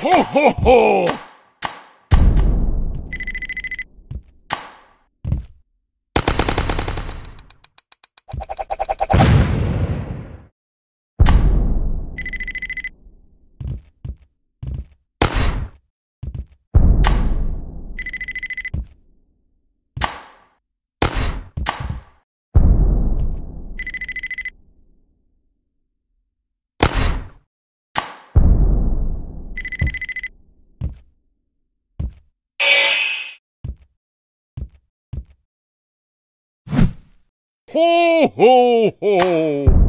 Ho ho ho! Ho ho ho!